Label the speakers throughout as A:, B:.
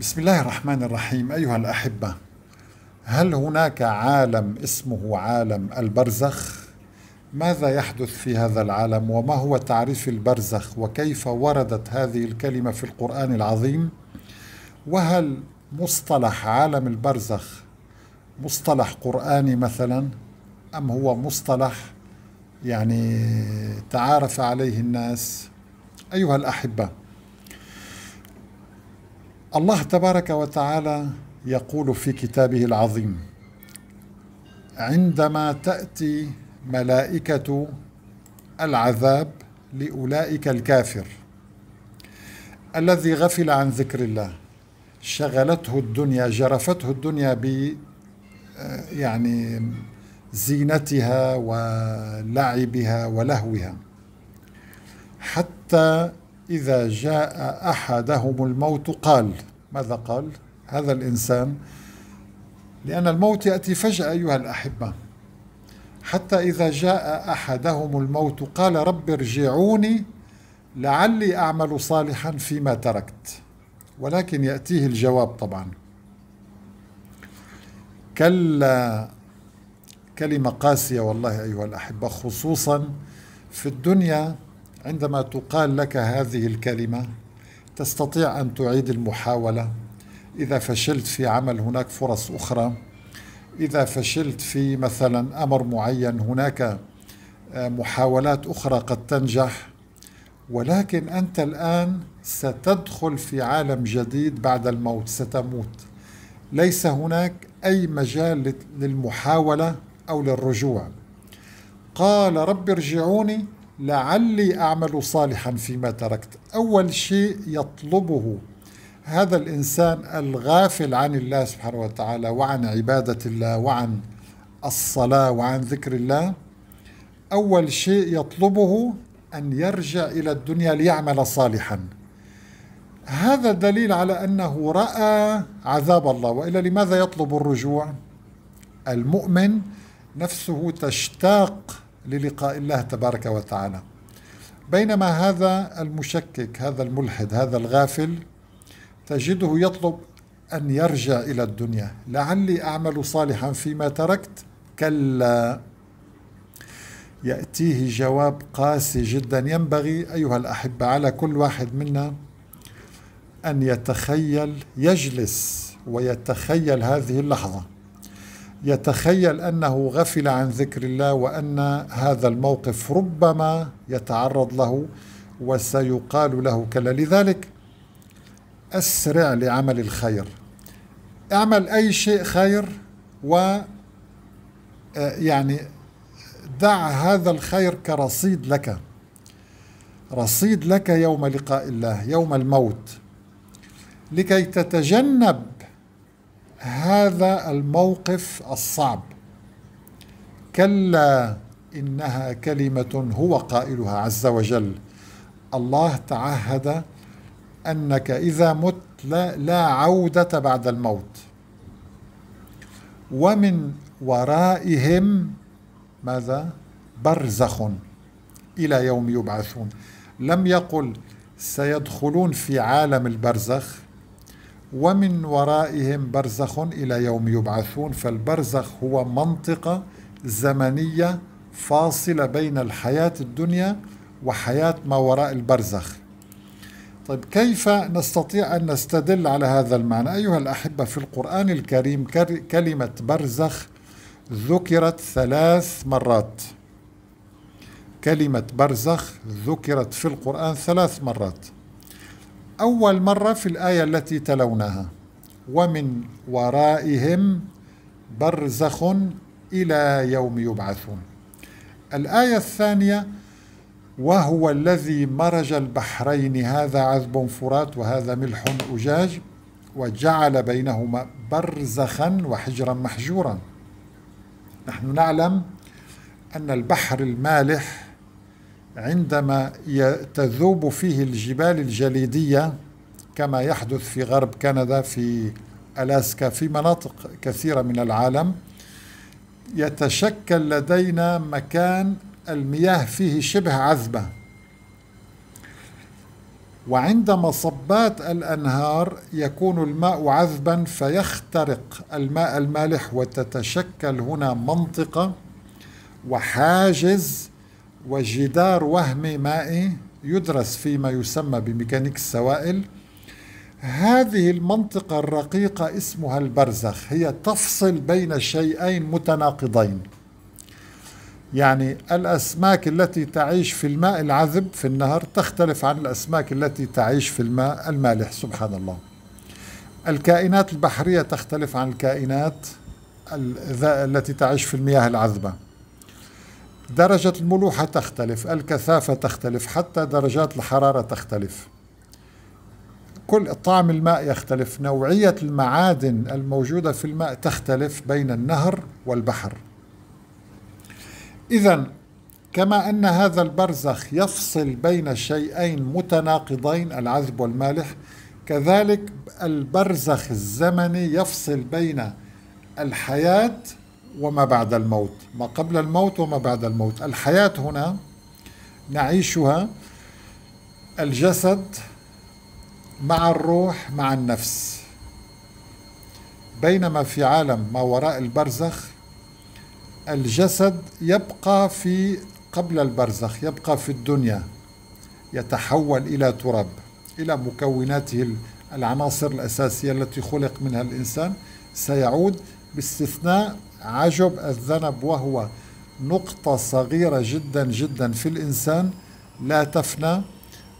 A: بسم الله الرحمن الرحيم. أيها الأحبة هل هناك عالم اسمه عالم البرزخ؟ ماذا يحدث في هذا العالم؟ وما هو تعريف البرزخ؟ وكيف وردت هذه الكلمة في القرآن العظيم؟ وهل مصطلح عالم البرزخ مصطلح قرآني مثلا؟ أم هو مصطلح يعني تعارف عليه الناس؟ أيها الأحبة الله تبارك وتعالى يقول في كتابه العظيم عندما تأتي ملائكة العذاب لأولئك الكافر الذي غفل عن ذكر الله شغلته الدنيا جرفته الدنيا ب يعني زينتها ولعبها ولهوها حتى إذا جاء أحدهم الموت قال ماذا قال؟ هذا الإنسان لأن الموت يأتي فجأة أيها الأحبة. حتى إذا جاء أحدهم الموت قال رب ارجعوني لعلي أعمل صالحا فيما تركت. ولكن يأتيه الجواب طبعا. كلا كلمة قاسية والله أيها الأحبة خصوصا في الدنيا عندما تقال لك هذه الكلمة تستطيع أن تعيد المحاولة. إذا فشلت في عمل هناك فرص أخرى. إذا فشلت في مثلا أمر معين هناك آه، محاولات أخرى قد تنجح. ولكن أنت الآن ستدخل في عالم جديد بعد الموت ستموت. ليس هناك أي مجال للمحاولة أو للرجوع. قال رب ارجعوني لعلي أعمل صالحا فيما تركت. أول شيء يطلبه هذا الإنسان الغافل عن الله سبحانه وتعالى وعن عبادة الله وعن الصلاة وعن ذكر الله. أول شيء يطلبه أن يرجع إلى الدنيا ليعمل صالحا. هذا دليل على أنه رأى عذاب الله. وإلا لماذا يطلب الرجوع؟ المؤمن نفسه تشتاق للقاء الله تبارك وتعالى. بينما هذا المشكك هذا الملحد هذا الغافل تجده يطلب أن يرجع إلى الدنيا. لعلي أعمل صالحا فيما تركت. كلا. يأتيه جواب قاسي جدا. ينبغي أيها الأحبة على كل واحد منا أن يتخيل يجلس ويتخيل هذه اللحظة. يتخيل أنه غفل عن ذكر الله وأن هذا الموقف ربما يتعرض له وسيقال له كلا. لذلك أسرع لعمل الخير. اعمل أي شيء خير و آه، يعني دع هذا الخير كرصيد لك. رصيد لك يوم لقاء الله يوم الموت. لكي تتجنب هذا الموقف الصعب. كلا إنها كلمة هو قائلها عز وجل. الله تعهد أنك إذا مت لا, لا عودة بعد الموت. ومن ورائهم ماذا؟ برزخ إلى يوم يبعثون. لم يقل سيدخلون في عالم البرزخ. ومن ورائهم برزخ إلى يوم يبعثون فالبرزخ هو منطقة زمنية فاصلة بين الحياة الدنيا وحياة ما وراء البرزخ. طيب كيف نستطيع أن نستدل على هذا المعنى؟ أيها الأحبة في القرآن الكريم كلمة برزخ ذكرت ثلاث مرات. كلمة برزخ ذكرت في القرآن ثلاث مرات. أول مرة في الآية التي تلوناها ومن ورائهم برزخ إلى يوم يبعثون. الآية الثانية وهو الذي مرج البحرين. هذا عذب فرات وهذا ملح أجاج وجعل بينهما برزخا وحجرا محجورا. نحن نعلم أن البحر المالح عندما تذوب فيه الجبال الجليدية كما يحدث في غرب كندا في ألاسكا في مناطق كثيرة من العالم يتشكل لدينا مكان المياه فيه شبه عذبة. وعند مصبات الأنهار يكون الماء عذبا فيخترق الماء المالح وتتشكل هنا منطقة وحاجز وجدار وهمي مائي يدرس فيما يسمى بميكانيك السوائل هذه المنطقة الرقيقة اسمها البرزخ هي تفصل بين شيئين متناقضين. يعني الأسماك التي تعيش في الماء العذب في النهر تختلف عن الأسماك التي تعيش في الماء المالح سبحان الله. الكائنات البحرية تختلف عن الكائنات التي تعيش في المياه العذبة. درجة الملوحة تختلف الكثافة تختلف حتى درجات الحرارة تختلف. كل طعم الماء يختلف نوعية المعادن الموجودة في الماء تختلف بين النهر والبحر. إذا كما أن هذا البرزخ يفصل بين شيئين متناقضين العذب والمالح كذلك البرزخ الزمني يفصل بين الحياة وما بعد الموت. ما قبل الموت وما بعد الموت. الحياة هنا نعيشها الجسد مع الروح مع النفس. بينما في عالم ما وراء البرزخ الجسد يبقى في قبل البرزخ يبقى في الدنيا يتحول إلى تراب إلى مكوناته العناصر الأساسية التي خلق منها الإنسان. سيعود باستثناء عجب الذنب وهو نقطة صغيرة جدا جدا في الإنسان لا تفنى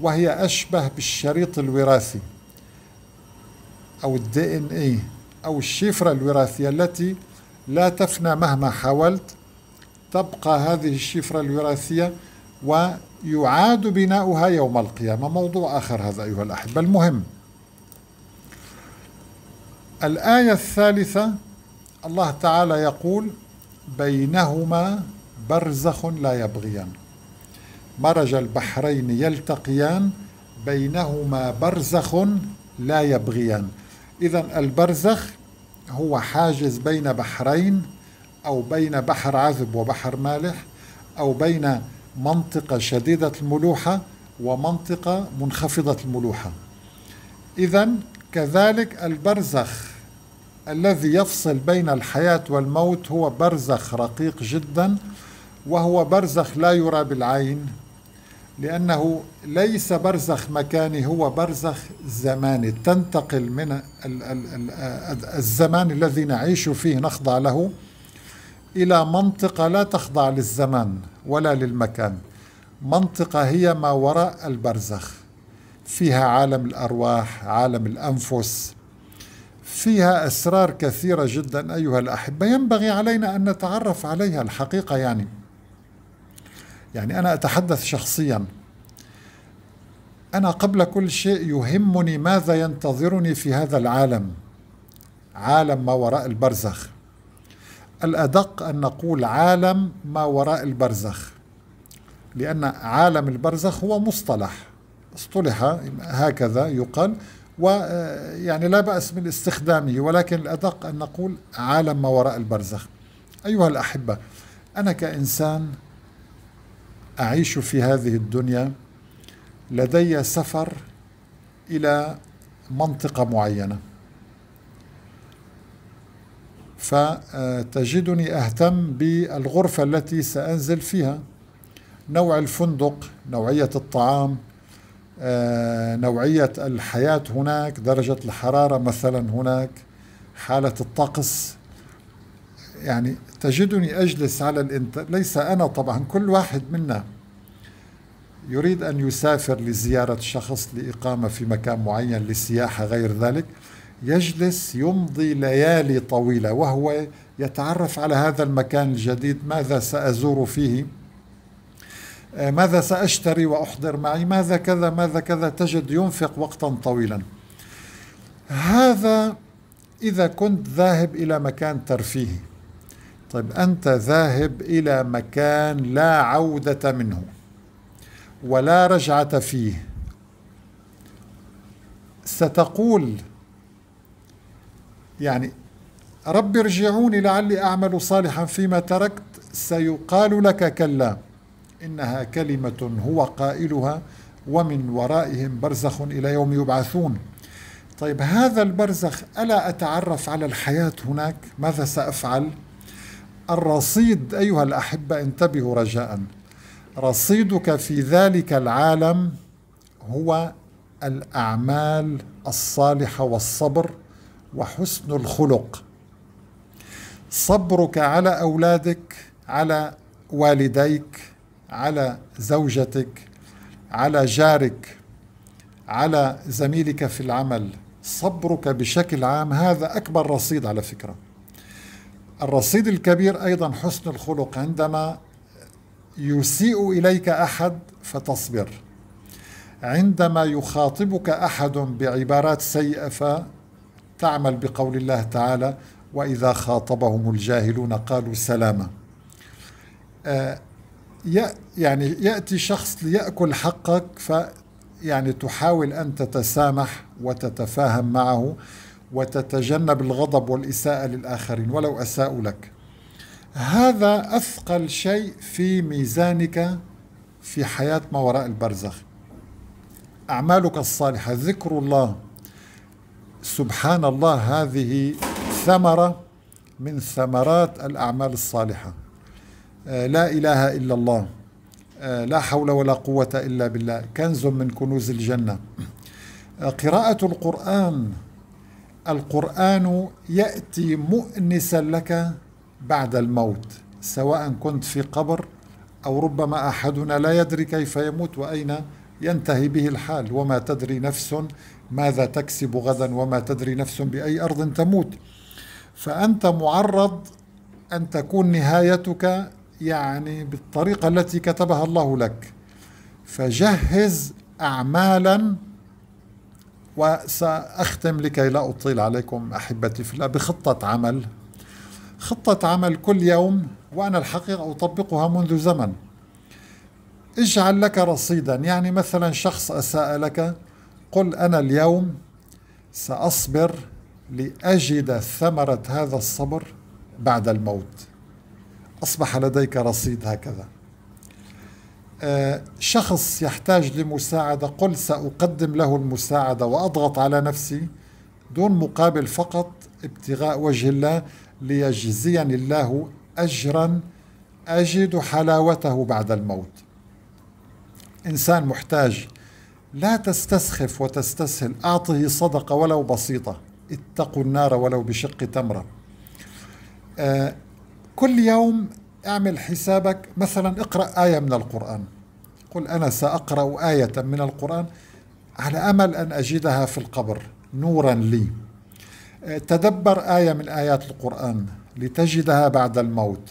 A: وهي أشبه بالشريط الوراثي أو الدي إن إي أو الشفرة الوراثية التي لا تفنى مهما حاولت. تبقى هذه الشفرة الوراثية ويعاد بناؤها يوم القيامة. موضوع آخر هذا أيها الأحبة المهم. الآية الثالثة الله تعالى يقول بينهما برزخ لا يبغيان. مرج البحرين يلتقيان بينهما برزخ لا يبغيان. إذا البرزخ هو حاجز بين بحرين أو بين بحر عذب وبحر مالح أو بين منطقة شديدة الملوحة ومنطقة منخفضة الملوحة. إذا كذلك البرزخ الذي يفصل بين الحياة والموت هو برزخ رقيق جدا وهو برزخ لا يرى بالعين لأنه ليس برزخ مكاني هو برزخ زماني. تنتقل من الزمان الذي نعيش فيه نخضع له إلى منطقة لا تخضع للزمان ولا للمكان. منطقة هي ما وراء البرزخ فيها عالم الأرواح عالم الأنفس. فيها أسرار كثيرة جدا أيها الأحبة. ينبغي علينا أن نتعرف عليها الحقيقة يعني. يعني أنا أتحدث شخصيا. أنا قبل كل شيء يهمني ماذا ينتظرني في هذا العالم. عالم ما وراء البرزخ. الأدق أن نقول عالم ما وراء البرزخ. لأن عالم البرزخ هو مصطلح. اصطلح هكذا يقال. ويعني لا بأس من استخدامه ولكن الأدق أن نقول عالم ما وراء البرزخ. أيها الأحبة أنا كإنسان أعيش في هذه الدنيا لدي سفر إلى منطقة معينة. فتجدني أهتم بالغرفة التي سأنزل فيها نوع الفندق نوعية الطعام آه، نوعية الحياة هناك درجة الحرارة مثلا هناك حالة الطقس. يعني تجدني أجلس على الإنترنت ليس أنا طبعا كل واحد منا يريد أن يسافر لزيارة شخص لإقامة في مكان معين للسياحة غير ذلك. يجلس يمضي ليالي طويلة وهو يتعرف على هذا المكان الجديد. ماذا سأزور فيه؟ آه، ماذا سأشتري وأحضر معي؟ ماذا كذا ماذا كذا؟ تجد ينفق وقتا طويلا. هذا إذا كنت ذاهب إلى مكان ترفيهي طيب أنت ذاهب إلى مكان لا عودة منه ولا رجعة فيه. ستقول يعني رب ارجعوني لعلي أعمل صالحا فيما تركت. سيقال لك كلا. إنها كلمة هو قائلها ومن ورائهم برزخ إلى يوم يبعثون. طيب هذا البرزخ ألا أتعرف على الحياة هناك؟ ماذا سأفعل؟ الرصيد أيها الأحبة انتبهوا رجاء. رصيدك في ذلك العالم هو الأعمال الصالحة والصبر وحسن الخلق. صبرك على أولادك على والديك على زوجتك على جارك على زميلك في العمل. صبرك بشكل عام هذا أكبر رصيد على فكرة. الرصيد الكبير أيضا حسن الخلق. عندما يسيء إليك أحد فتصبر. عندما يخاطبك أحد بعبارات سيئة فتعمل بقول الله تعالى وإذا خاطبهم الجاهلون قالوا سلاما. آه، يعني يأتي شخص ليأكل حقك ف يعني تحاول أن تتسامح وتتفاهم معه وتتجنب الغضب والإساءة للآخرين ولو أساءوا لك. هذا أثقل شيء في ميزانك في حياة ما وراء البرزخ. أعمالك الصالحة ذكر الله. سبحان الله هذه ثمرة من ثمرات الأعمال الصالحة. لا إله إلا الله آه، لا حول ولا قوة إلا بالله. كنز من كنوز الجنة. آه، قراءة القرآن القرآن يأتي مؤنسا لك بعد الموت سواء كنت في قبر أو ربما أحدنا لا يدري كيف يموت وأين ينتهي به الحال. وما تدري نفس ماذا تكسب غدا وما تدري نفس بأي أرض تموت. فأنت معرض أن تكون نهايتك يعني بالطريقة التي كتبها الله لك. فجهز أعمالا وسأختم لكي لا أطيل عليكم أحبتي في الله بخطة عمل. خطة عمل كل يوم وأنا الحقيقة أطبقها منذ زمن. اجعل لك رصيدا. يعني مثلا شخص أساء لك قل أنا اليوم سأصبر لأجد ثمرة هذا الصبر بعد الموت. أصبح لديك رصيد هكذا. آه، شخص يحتاج لمساعدة قل سأقدم له المساعدة وأضغط على نفسي دون مقابل فقط ابتغاء وجه الله ليجزيني الله أجرا أجد حلاوته بعد الموت. إنسان محتاج لا تستسخف وتستسهل أعطه صدقة ولو بسيطة. اتقوا النار ولو بشق تمرة. آه كل يوم اعمل حسابك مثلا اقرأ آية من القرآن. قل أنا سأقرأ آية من القرآن على أمل أن أجدها في القبر نورا لي. تدبر آية من آيات القرآن لتجدها بعد الموت.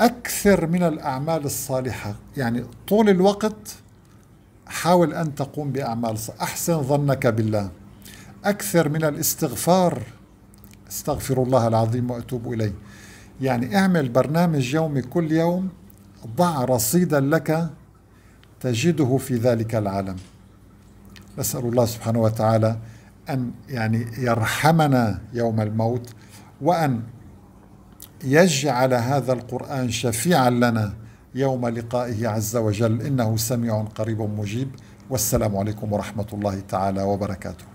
A: أكثر من الأعمال الصالحة يعني طول الوقت حاول أن تقوم بأعمال أحسن ظنك بالله. أكثر من الاستغفار استغفر الله العظيم وأتوب إليه. يعني اعمل برنامج يومي كل يوم ضع رصيدا لك تجده في ذلك العالم. نسأل الله سبحانه وتعالى أن يعني يرحمنا يوم الموت وأن يجعل هذا القرآن شفيعا لنا يوم لقائه عز وجل. إنه سميع قريب مجيب. والسلام عليكم ورحمة الله تعالى وبركاته.